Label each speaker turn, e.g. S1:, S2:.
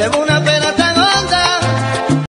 S1: Llevo una